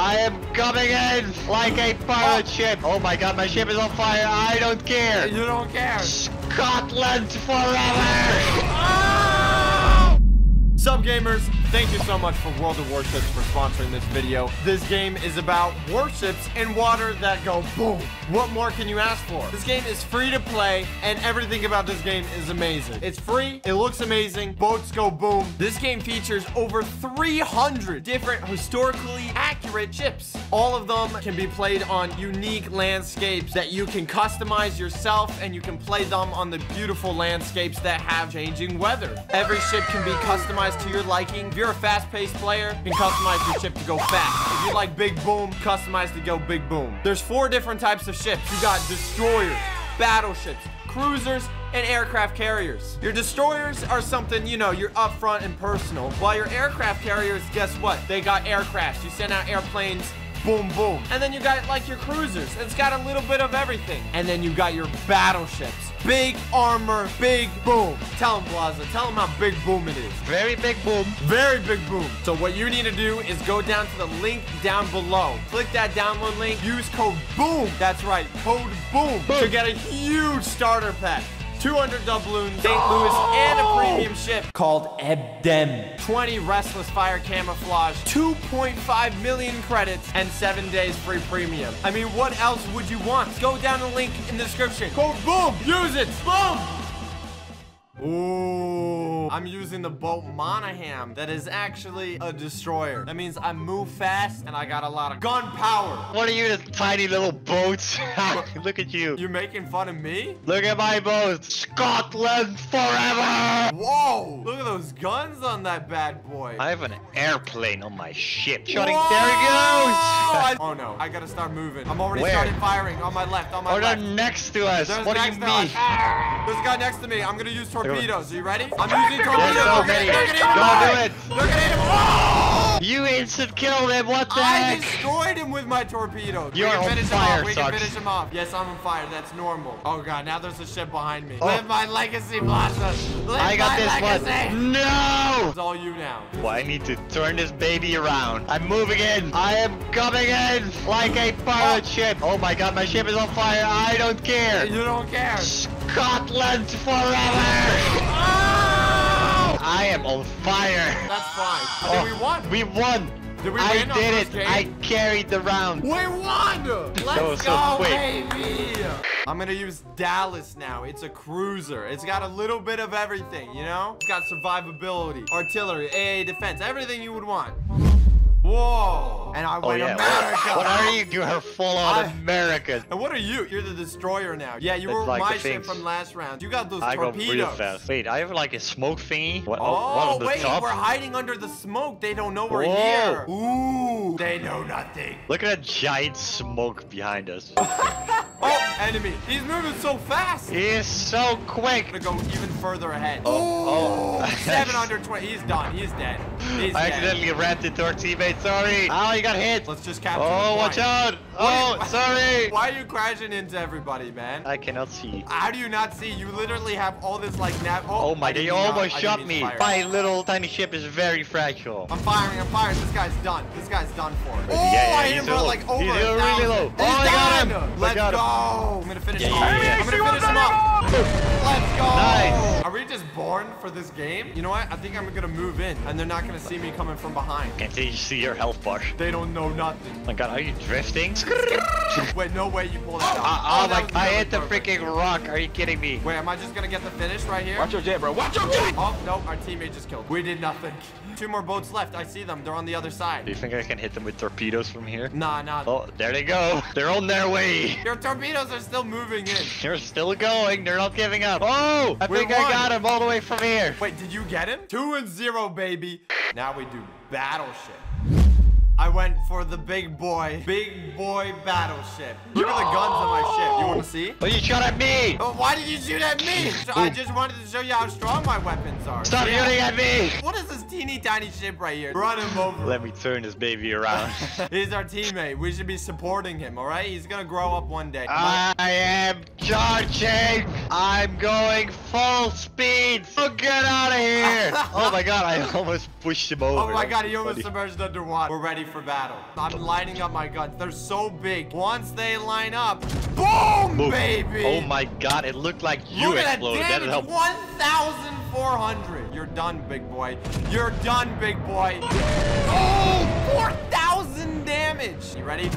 I am coming in like a pirate oh. ship. Oh my god, my ship is on fire. I don't care. You don't care. Scotland forever. Sub gamers, thank you so much for World of Warships for sponsoring this video. This game is about warships in water that go boom. What more can you ask for? This game is free to play and everything about this game is amazing. It's free, it looks amazing, boats go boom. This game features over 300 different historically accurate ships. All of them can be played on unique landscapes that you can customize yourself and you can play them on the beautiful landscapes that have changing weather. Every ship can be customized to your liking. If you're a fast-paced player, you can customize your ship to go fast. If you like big boom, customize to go big boom. There's four different types of ships. You got destroyers, battleships, cruisers, and aircraft carriers. Your destroyers are something, you know, you're upfront and personal. While your aircraft carriers, guess what? They got aircrafts. You send out airplanes, boom, boom. And then you got like your cruisers. It's got a little bit of everything. And then you got your battleships. Big armor, big boom. Tell them, Blaza. Tell them how big boom it is. Very big boom. Very big boom. So what you need to do is go down to the link down below. Click that download link. Use code BOOM. That's right, code BOOM, to get a huge starter pack. 200 doubloons, St. Louis, and a premium ship called Emden. 20 Restless Fire camouflage, 2.5 million credits, and 7 days free premium. I mean, what else would you want? Go down the link in the description. Code BOOM. Use it. BOOM. Ooh, I'm using the boat Monaghan that is actually a destroyer. That means I move fast and I got a lot of gun power. What are you, this tiny little boats? Look at you. You're making fun of me? Look at my boat. Scotland forever. Whoa, look at those guns on that bad boy. I have an airplane on my ship. Shooting. Whoa! There it goes. oh no, I gotta start moving. I'm already Where? started firing on my left, on my Oh, they're left. next to us. There's what do you mean? Ah! There's a guy next to me. I'm gonna use torpedoes. Are you ready? I'm using torpedoes. There's so They're many. gonna- they're gonna Don't do him. it. They're gonna him. Oh! You instant killed him. What the I heck? destroyed him with my torpedoes. You're we can on finish him fire, off. We can finish him off. Yes, I'm on fire. That's normal. Oh god, now there's a ship behind me. Oh. Live my legacy, Blaza. Live I got this legacy. one. No. It's all you now. Well, I need to turn this baby around. I'm moving in. I am coming in like a pirate oh. ship. Oh my god, my ship is on fire. I don't care. You don't care. Scotland forever. I am on fire. That's fine. Think we won. We won. Did we I did it. game? I carried the round. We won! Let's was so go, quick. baby! I'm gonna use Dallas now. It's a cruiser. It's got a little bit of everything, you know? It's got survivability, artillery, AA defense, everything you would want. Whoa! And I Oh went yeah. America! What are you? You're full on I- American. And what are you? You're the destroyer now. Yeah, you That's were like my the ship from last round. You got those I go torpedoes. real fast. Wait, I have like a smoke thingy. What, oh, oh, one Oh, on the wait, top. we're hiding under the smoke. They don't know we're Whoa. here. Ooh, they know nothing. Look at that giant smoke behind us. Oh, enemy. He's moving so fast. he is so quick. gonna go even further ahead. Oh, oh. 720. He's done. He's dead. He's I dead. accidentally rammed into our teammate. Sorry. Oh, you got hit. Let's just capture Oh, point. watch out. Oh, Wait, sorry. Why are you crashing into everybody, man? I cannot see. How do you not see? You literally have all this like nav. Oh my I god, you uh, almost didn't shot me. fire. My little tiny ship is very fragile. I'm firing. I'm firing. This guy's done. This guy's done for. Oh, Yeah, yeah, I hit he's him for low. like over He's a really thousand. low. He's Oh, I got done. him. I Let's got go. him. I'm gonna finish Yeah, him yeah, off. yeah. I'm gonna finish him up. Let's go. Nice. Are we just born for this game? You know what? I think I'm gonna move in, and they're not gonna see me coming from behind. Can't you see your health bar? They don't know nothing. Oh my god, are you drifting? Wait, no way you pulled that Oh, off. oh, that my, I really hit the perfect. freaking rock. Are you kidding me? Wait, am I just gonna get the finish right here? Watch your jet, bro. Watch your jet. Oh, no, our teammate just killed. We did nothing. Two more boats left. I see them. They're on the other side. Do you think I can hit them with torpedoes from here? Nah, nah. Oh, there they go. They're on their way. Your torpedoes are still moving in. They're still going. They're not giving up. Oh, I We think won. I got him all the way from here. Wait, did you get him? Two and zero, baby. Now we do battleship. I went for the big boy, big boy battleship. Look at the guns on my ship. You want to see? Oh, you shot at me. Oh, why did you shoot at me? I just wanted to show you how strong my weapons are. Stop Yeah. shooting at me. What is this teeny tiny ship right here? Run him over. Let me turn this baby around. He's our teammate. We should be supporting him, all right? He's gonna grow up one day. I am charging. I'm going full speed. Oh, get out of here. oh my god, I almost pushed him over. oh my god, he almost submerged underwater. We're ready for battle. I'm lining up my guns. They're so big. Once they line up, boom, Boom. baby. Oh my god, it looked like you Look exploded. that damage, help. 1,400. You're done, big boy. You're done, big boy. Oh, 4,000 damage. You ready?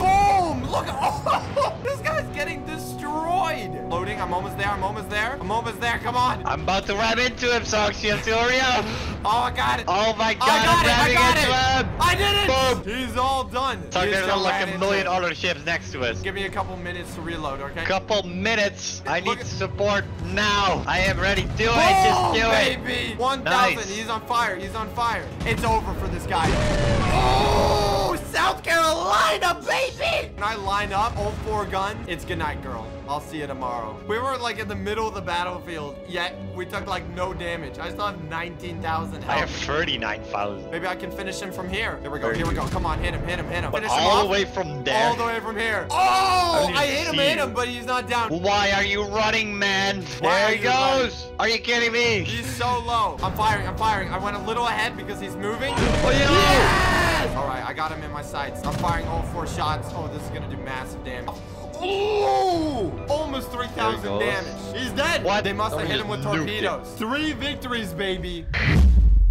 Boom! Look, oh, this guy's getting destroyed. Loading, I'm almost there, I'm almost there. I'm almost there, come on. I'm about to ram into him, Socks. You have to hurry up. Oh, I got it. Oh my god, I got I'm it, I got into it. him. I did it. Boom. He's all done. Socks, there's like a million it. other ships next to us. Give me a couple minutes to reload, okay? Couple minutes. I Look need support now. I am ready. Do it. Just do it. baby! 1,000. Nice. He's on fire. He's on fire. It's over for this guy. Oh, South Carolina, baby! When I line up all four guns, it's goodnight, girl. I'll see you tomorrow. We were like in the middle of the battlefield, yet we took like no damage. I still have 19,000 I have health. 39,000. Maybe I can finish him from here. Here we go. Where Here we go. Come on, hit him, hit him, hit him. But Finish him all off. the way from there. All the way from here. Oh, didn't I hit him, see hit him, but he's not down. Why are you running, man? Why there he you goes. Are you kidding me? He's so low. I'm firing, I'm firing. I went a little ahead because he's moving. Oh, yeah. Yes! All right, I got him in my sights. I'm firing all four shots. Oh, this is gonna do massive damage. Ooh! Almost 3,000 There he goes. damage. He's dead. What? They must have hit him with torpedoes. Three victories, baby.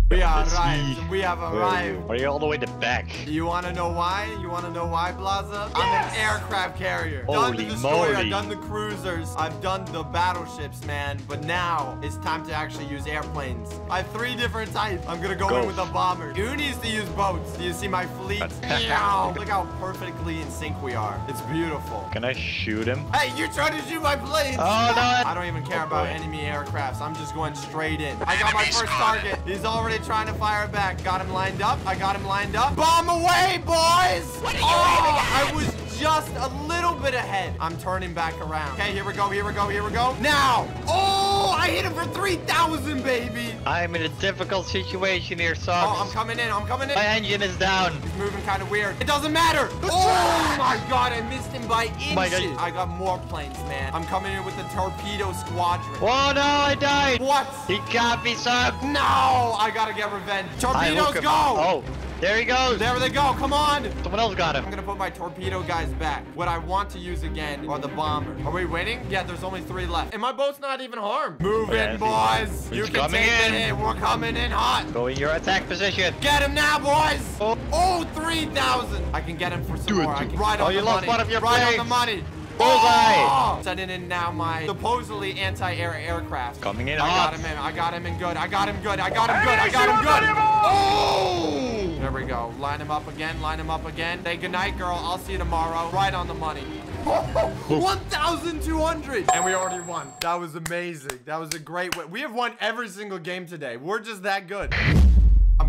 We Let's arrived. see. We have Where are you? arrived. Are you all the way to back? You want to know why? You want to know why, Blaza? I'm an aircraft carrier. done Holy the destroyer, moly. done the cruisers, I've done the battleships, man. But now it's time to actually use airplanes. I have three different types. I'm gonna go, Go. in with a bomber. Who needs to use boats? Do you see my fleet? Meow. Look how perfectly in sync we are. It's beautiful. Can I shoot him? Hey, you're trying to shoot my planes! Oh, no. I don't even care Oh, about boy. enemy aircrafts. I'm just going straight in. I got my first target. He's already trying to fire back. Got him lined up. I got him lined up. Bomb away, boys! What are you oh? I was just a little bit ahead. I'm turning back around. Okay, here we go. Here we go. Here we go. Now. Oh, I hit him for 3,000, baby. I am in a difficult situation here, Oh, I'm coming in. I'm coming in. My engine is down. He's moving kind of weird. It doesn't matter. Oh my god, I missed him by inches. my God. I got more planes, man. I'm coming in with the torpedo squadron. Oh no, I died. What? He got me, Socks. No, I gotta get revenge. Torpedoes go. Oh, there he goes. There they go. Come on. Someone else got him. I'm gonna put my torpedo guys back. What I want to use again are the bombers. Are we winning? Yeah, there's only three left. And my boat's not even harmed. Move Yeah, in, boys. it's You can coming take in. hit. We're coming in hot. Go in your attack position. Get him now, boys. Oh. Oh, 3,000. I can get him for some Do it. I can it. ride Oh, on you the lost money. one of your Ride on the money. Bullseye. Oh! Sending in now my supposedly anti-air aircraft. Coming in I hot. got him in. I got him in good. I got him good. I got him good. I got him good. Oh! There we go. Line him up again. Line him up again. Say goodnight, girl. I'll see you tomorrow. Right on the money. 1,200. And we already won. That was amazing. That was a great win. We have won every single game today. We're just that good.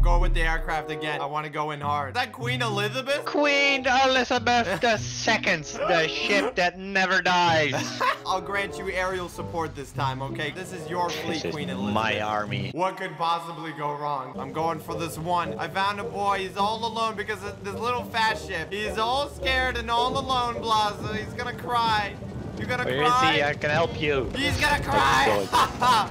I'm going with the aircraft again. I want to go in hard. Is that Queen Elizabeth? Queen Elizabeth the Second, the ship that never dies. I'll grant you aerial support this time, okay? This is your fleet, This is Queen Elizabeth. my army. What could possibly go wrong? I'm going for this one. I found a boy. He's all alone because of this little fat ship. He's all scared and all alone, Blaza. He's gonna cry. You're gonna Where is cry. he? I can help you. He's gonna cry.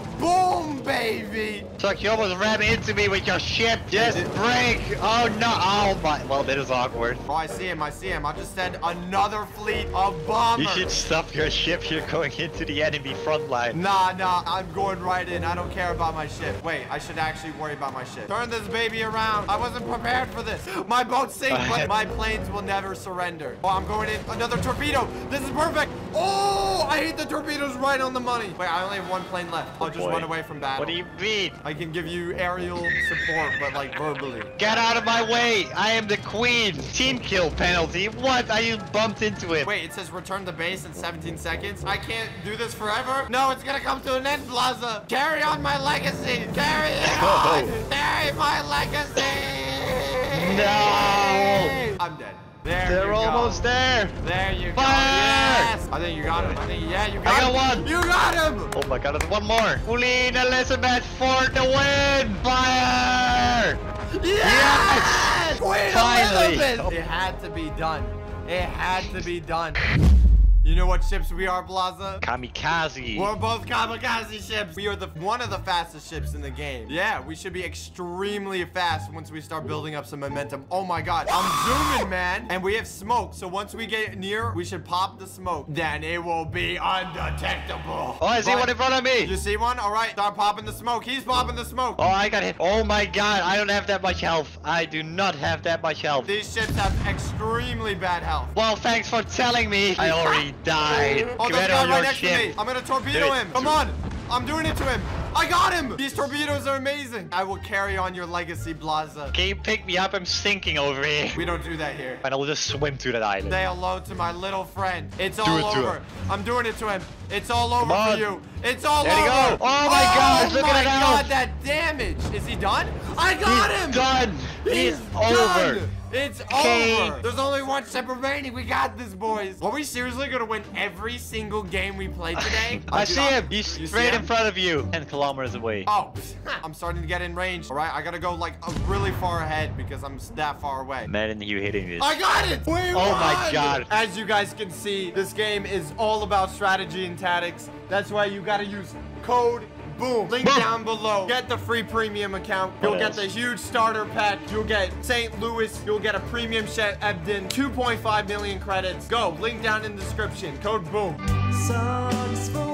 Boom, baby. Suck, you almost ran into me with your ship. Just break. Oh no. Oh my. Well, that is awkward. Oh, I see him. I see him. I'll just send another fleet of bombers. You should stop your ship. You're going into the enemy front line. Nah, nah, I'm going right in. I don't care about my ship. Wait, I should actually worry about my ship. Turn this baby around. I wasn't prepared for this. My boat sink, but my planes will never surrender. Oh, I'm going in. Another torpedo. This is perfect. Oh, I hit the torpedoes right on the money. Wait, I only have one plane left. I'll just boy. run away from battle. What do you mean? I can give you aerial support, but like verbally. Get out of my way! I am the queen! Team kill penalty. What? I just bumped into it. Wait, it says return to base in 17 seconds. I can't do this forever. No, it's gonna come to an end, Blaza. Carry on my legacy. Carry it oh. on. Carry my legacy. No. I'm dead. There They're you go. almost there. There you go. Fire! Yes. I think you got him. I think yeah, you got I got him. one. You got him. Oh my god, there's one more. Queen Elizabeth for the win! Fire! Yes! Queen Finally. Elizabeth! It had to be done. It had to be done. You know what ships we are, Blaza? Kamikaze. We're both kamikaze ships. We are the one of the fastest ships in the game. Yeah, we should be extremely fast once we start building up some momentum. Oh my god, I'm zooming, man. And we have smoke, so once we get near, we should pop the smoke. Then it will be undetectable. Oh, I see But- one in front of me. You see one? All right, start popping the smoke. He's popping the smoke. Oh, I got hit. Oh my god, I don't have that much health. I do not have that much health. These ships have extremely bad health. Well, thanks for telling me. I already died. Oh, Get guy right next to me. I'm gonna torpedo him. Come on. I'm doing it to him. I got him. These torpedoes are amazing. I will carry on your legacy, Blaza. Can you pick me up? I'm sinking over here. We don't do that here. And I'll just swim to that island. Say hello to my little friend. It's all it over. I'm doing it to him. It's all over for you. It's all There over. go. Oh my oh God! look my at that god, that damage. Is he done? I got He's him. done. He's, over. done. It's Okay. over. There's only one step remaining. We got this, boys. Are we seriously gonna win every single game we play today? I do see not- him. He's You see straight in him? front of you. 10 kilometers away. Oh, I'm starting to get in range. All right, I gotta go like really far ahead because I'm that far away. Imagine you hitting this. I got it! We Oh my! God. As you guys can see, this game is all about strategy and tactics. That's why you gotta use code BOOM. Link Boom. down below. Get the free premium account. You'll What get else? the huge starter pack. You'll get St. Louis. You'll get a premium Chet Emden. 2.5 million credits. Go. Link down in the description. Code BOOM. Songs for